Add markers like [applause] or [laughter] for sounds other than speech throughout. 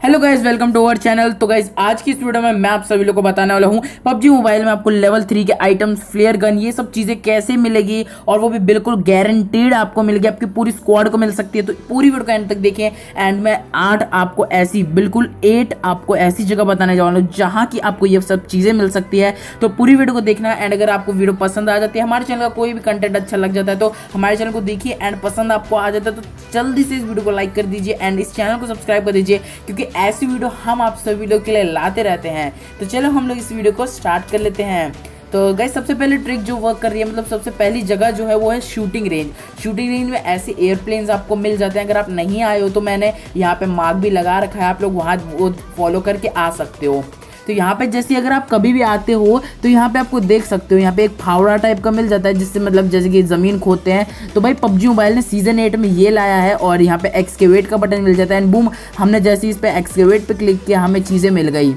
Hello guys welcome to our channel तो guys आज की इस वीडियो में मैं आप सभी लोग को बताने वाला हूँ, पबजी मोबाइल में आपको लेवल थ्री के आइटम्स फ्लेयर गन ये सब चीज़ें कैसे मिलेगी और वो भी बिल्कुल गारंटीड आपको मिलेगी आपकी पूरी स्क्वाड को मिल सकती है। तो पूरी वीडियो को एंड तक देखिए। एंड मैं आठ आपको ऐसी, बिल्कुल एट आपको ऐसी जगह बताने जा रहा हूँ जहाँ की आपको ये सब चीज़ें मिल सकती है। तो पूरी वीडियो को देखना एंड अगर आपको वीडियो पसंद आ जाती है, हमारे चैनल का कोई भी कंटेंट अच्छा लग जाता है तो हमारे चैनल को देखिए। एंड पसंद आपको आ जाता है तो जल्दी से इस वीडियो को लाइक कर दीजिए। एंड इस चैनल को सब्सक्राइब कर दीजिए, क्योंकि ऐसी वीडियो हम आप सभी लोग के लिए लाते रहते हैं। तो चलो हम लोग इस वीडियो को स्टार्ट कर लेते हैं। तो गई सबसे पहले ट्रिक जो वर्क कर रही है मतलब सबसे पहली जगह जो है वो है शूटिंग रेंज शूटिंग रेंज में ऐसे एयरप्लेन्स आपको मिल जाते हैं। अगर आप नहीं आए हो तो मैंने यहाँ पे मार्क भी लगा रखा है। आप लोग वहाँ वो फॉलो करके आ सकते हो। तो यहाँ पे जैसे अगर आप कभी भी आते हो तो यहाँ पे आपको देख सकते हो, यहाँ पे एक फावड़ा टाइप का मिल जाता है, जिससे मतलब जैसे कि ज़मीन खोदते हैं। तो भाई पबजी मोबाइल ने सीज़न एट में ये लाया है और यहाँ पे एक्सकेवेट का बटन मिल जाता है। एंड बूम हमने जैसे इस पर एक्सकेवेट पर क्लिक किया, हमें चीज़ें मिल गई।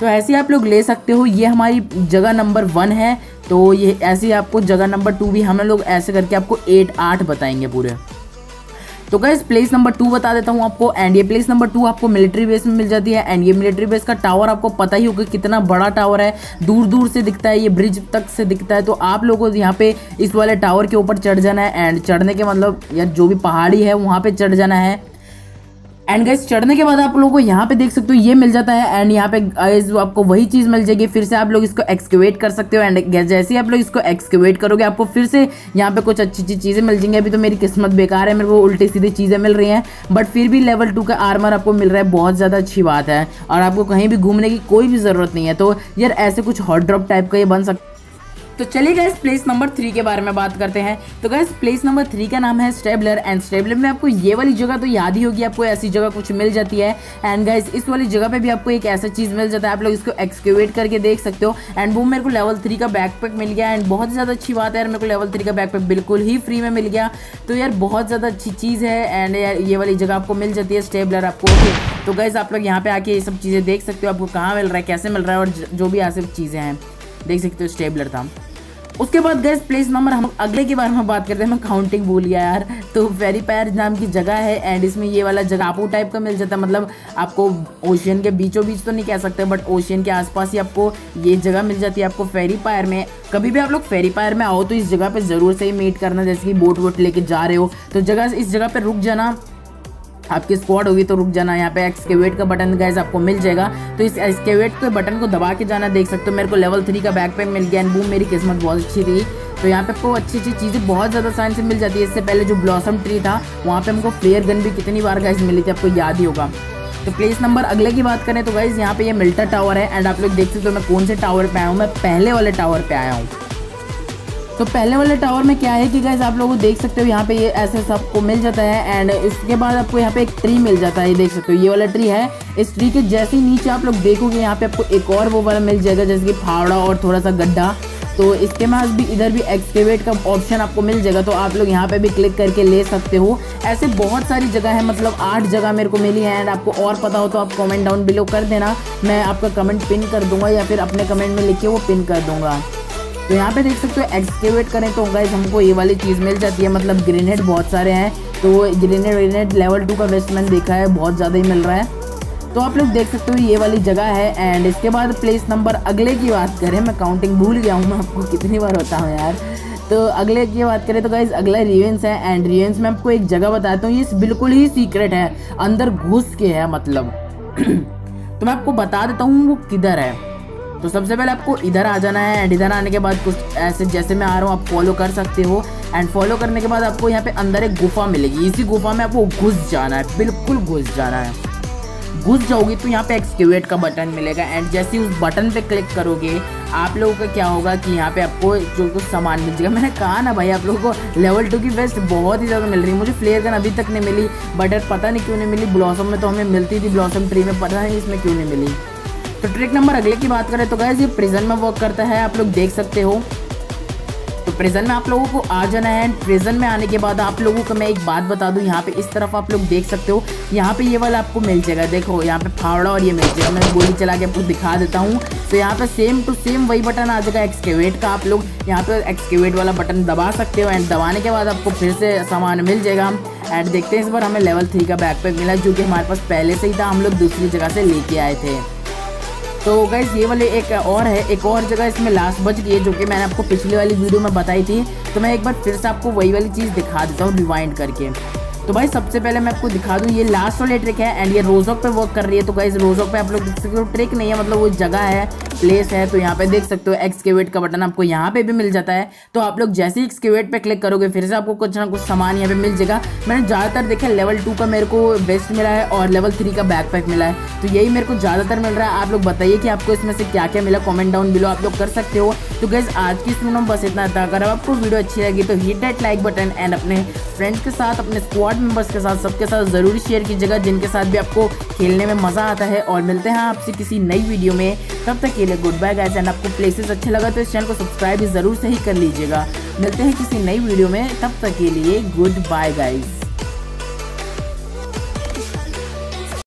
तो ऐसे ही आप लोग ले सकते हो। ये हमारी जगह नंबर वन है। तो ये ऐसे ही आपको जगह नंबर टू भी हम लोग ऐसे करके आपको एट आठ बताएँगे पूरे। तो गैस प्लेस नंबर टू बता देता हूँ आपको एंड ये प्लेस नंबर टू आपको मिलिट्री बेस में मिल जाती है एंड ये मिलिट्री बेस का टावर आपको पता ही होगा कितना बड़ा टावर है दूर दूर से दिखता है, ये ब्रिज तक से दिखता है तो आप लोगों को यहाँ पे इस वाले टावर के ऊपर चढ़ जाना है एंड चढ़ने के मतलब या जो भी पहाड़ी है, वहाँ पर चढ़ जाना है। एंड गैस चढ़ने के बाद आप लोगों को यहाँ पे देख सकते हो, ये मिल जाता है। एंड यहाँ पे गाइस आपको वही चीज़ मिल जाएगी। फिर से आप लोग इसको एक्सकेवेट कर सकते हो। एंड जैसे ही आप लोग इसको एक्सकेवेट करोगे, आपको फिर से यहाँ पे कुछ अच्छी अच्छी चीज़ें मिल जाएँगी। अभी तो मेरी किस्मत बेकार है, मेरे को उल्टी सीधी चीज़ें मिल रही हैं। बट फिर भी लेवल टू का आर्मर आपको मिल रहा है। बहुत ज़्यादा अच्छी बात है। और आपको कहीं भी घूमने की कोई भी ज़रूरत नहीं है। तो यार, ऐसे कुछ हॉट ड्रॉप टाइप का ये बन सकता तो चलिए गैस प्लेस नंबर थ्री के बारे में बात करते हैं। तो गैस प्लेस नंबर थ्री का नाम है स्टेबलर एंड स्टेबलर में आपको ये वाली जगह तो याद ही होगी, आपको ऐसी जगह कुछ मिल जाती है। एंड गैस इस वाली जगह पे भी आपको एक ऐसा चीज़ मिल जाता है, आप लोग इसको एक्सक्यूवेट करके देख सकते हो। एंड वो मेरे को लेवल थ्री का बैकपैक मिल गया। एंड बहुत ही ज़्यादा अच्छी बात है यार, मेरे को लेवल थ्री का बैकपैक बिल्कुल ही फ्री में मिल गया। तो यार, बहुत ज़्यादा अच्छी चीज़ है। एंड यार, ये वाली जगह आपको मिल जाती है स्टेबलर आपको तो गैस आप लोग यहाँ पे आके ये सब चीज़ें देख सकते हो, आपको कहाँ मिल रहा है, कैसे मिल रहा है, और जो भी ऐसे चीज़ें हैं। देख सकते हो स्टेबलर था उसके बाद गैस प्लेस नंबर हम अगले के बारे में बात करते हैं। मैं काउंटिंग भूल गया यार। तो वेरी पैर नाम की जगह है एंड इसमें ये वाला जगह आपको टाइप का मिल जाता है। मतलब आपको ओशियन के बीचों बीच तो नहीं कह सकते बट ओशियन के आसपास ही आपको ये जगह मिल जाती है आपको फेरी पायर में। कभी भी आप लोग फेरी पायर में आओ तो इस जगह पर ज़रूर से ही मीट करना, जैसे कि बोट वोट लेके जा रहे हो। तो जगह, इस जगह पर रुक जाना। आपकी स्क्वाड होगी तो रुक जाना, यहाँ पे एक्सकेवेट का बटन गैस आपको मिल जाएगा। तो इस एक्सकेवेट के बटन को दबा के जाना, देख सकते हो मेरे को लेवल थ्री का बैक पैक मिल गया एंड बूम मेरी किस्मत बहुत अच्छी थी। तो यहाँ पे आपको अच्छी अच्छी चीज़ें बहुत ज़्यादा साइन से मिल जाती है। इससे पहले जो ब्लॉसम ट्री था, वहाँ पे हमको फ्लेयर गन भी कितनी बार गैस मिली थी, आपको याद ही होगा। तो प्लेस नंबर अगले की बात करें तो गाइज़ यहाँ पे ये मिल्टर टावर है एंड आप लोग देख सकते हो मैं कौन से टावर पे आया हूँ, मैं पहले वाले टावर पे आया हूँ। तो पहले वाले टावर में क्या है कि गैस आप लोग देख सकते हो, यहाँ पे ये ऐसे सबको मिल जाता है एंड इसके बाद आपको यहाँ पे एक ट्री मिल जाता है, ये देख सकते हो, ये वाला ट्री है। इस ट्री के जैसे ही नीचे आप लोग देखोगे, यहाँ पे आपको एक और वो वाला मिल जाएगा, जैसे कि फावड़ा और थोड़ा सा गड्ढा। तो इसके बाद भी इधर भी एक्सकेवेट का ऑप्शन आपको मिल जाएगा तो आप लोग यहाँ पे भी क्लिक करके ले सकते हो। ऐसे बहुत सारी जगह है मतलब आठ जगह मेरे को मिली है एंड आपको और पता हो तो आप कमेंट डाउन बिलो कर देना। मैं आपका कमेंट पिन कर दूँगा या फिर अपने कमेंट में लिख के वो पिन कर दूँगा। तो यहाँ पे देख सकते हो एक्सकेवेट करें तो गाइज़ हमको ये वाली चीज़ मिल जाती है। मतलब ग्रेनेड बहुत सारे हैं। तो ग्रेनेड ग्रेनेड लेवल टू का वेस्ट मैंने देखा है, बहुत ज़्यादा ही मिल रहा है। तो आप लोग देख सकते हो ये वाली जगह है। एंड इसके बाद प्लेस नंबर अगले की बात करें, मैं काउंटिंग भूल गया हूँ, मैं आपको कितनी बार होता हूँ यार। तो अगले की बात करें तो गाइज़ अगला रिवेंस है। एंड रिवेंस में आपको एक जगह बताता हूँ, ये बिल्कुल ही सीक्रेट है। अंदर घुस के है मतलब। [clears throat] तो मैं आपको बता देता हूँ वो किधर है। तो सबसे पहले आपको इधर आ जाना है एंड इधर आने के बाद कुछ ऐसे जैसे मैं आ रहा हूँ, आप फॉलो कर सकते हो। एंड फॉलो करने के बाद आपको यहाँ पे अंदर एक गुफा मिलेगी। इसी गुफा में आपको घुस जाना है, बिल्कुल घुस जाना है। घुस जाओगे तो यहाँ पे एक्सकेवेट का बटन मिलेगा। एंड जैसे ही उस बटन पे क्लिक करोगे, आप लोगों का क्या होगा कि यहाँ पे आपको जो कुछ सामान मिल जाएगा। मैंने कहा ना भाई, आप लोगों को लेवल टू की वेस्ट बहुत ही ज़्यादा मिल रही है। मुझे फ्लेयर गन अभी तक नहीं मिली बटर पता नहीं क्यों नहीं मिली। ब्लॉसम में तो हमें मिलती थी ब्लॉसम ट्री में पता नहीं इसमें क्यों नहीं मिली। तो ट्रिक नंबर अगले की बात करें तो गैस ये प्रिजन में वर्क करता है, आप लोग देख सकते हो। तो प्रिजन में आप लोगों को आ जाना है एंड प्रेजेंट में आने के बाद आप लोगों को मैं एक बात बता दूँ, यहाँ पे इस तरफ़ आप लोग देख सकते हो, यहाँ पे ये वाला आपको मिल जाएगा। देखो, यहाँ पे फावड़ा और ये मिल जाएगा। मैं गोली चला के आपको दिखा देता हूँ। तो यहाँ पे सेम टू सेम वही बटन आ जाएगा एक्सकेवेट का। आप लोग यहाँ पे एक्सकेवेट वाला बटन दबा सकते हो एंड दबाने के बाद आपको फिर से सामान मिल जाएगा। एंड देखते हैं इस बार हमें लेवल थ्री का बैकपैक मिला, जो कि हमारे पास पहले से ही था, हम लोग दूसरी जगह से लेके आए थे। तो गैस ये वाले एक और है, एक और जगह इसमें लास्ट बच गई है, जो कि मैंने आपको पिछले वाली वीडियो में बताई थी। तो मैं एक बार फिर से आपको वही वाली चीज़ दिखा देता हूँ रिवाइंड करके। तो भाई सबसे पहले मैं आपको दिखा दूँ, ये लास्ट वाले ट्रिक है एंड ये रोजोक पे वर्क कर रही है। तो गाइज़ रोजोक पे आप लोग देख सकते हो ट्रिक नहीं है मतलब वो जगह है प्लेस है तो यहाँ पे देख सकते हो एक्सकेवेट का बटन आपको यहाँ पे भी मिल जाता है। तो आप लोग जैसे ही एक्सकेवेट पे क्लिक करोगे, फिर से आपको कुछ ना कुछ सामान यहाँ पे मिल जाएगा। मैंने ज़्यादातर देखा लेवल टू का मेरे को बेस्ट मिला है और लेवल थ्री का बैक पैक मिला है। तो यही मेरे को ज़्यादातर मिल रहा है। आप लोग बताइए कि आपको इसमें से क्या क्या मिला कॉमेंट डाउन बिलो आप लोग कर सकते हो। तो गैस आज की में बस इतना था। अगर आपको वीडियो अच्छी लगी तो hit that like button and अपने फ्रेंड्स के साथ, अपने स्क्वाड मेंबर्स के साथ, सबके साथ ज़रूर शेयर कीजिएगा, जिनके साथ भी आपको खेलने में मज़ा आता है। और मिलते हैं आपसे किसी नई वीडियो में। तब तक के लिए गुड बाय गाइस एंड आपको प्लेसेस अच्छे लगा तो इस चैनल को सब्सक्राइब भी ज़रूर से ही कर लीजिएगा। मिलते हैं किसी नई वीडियो में। तब तक के लिए गुड बाय गाइज़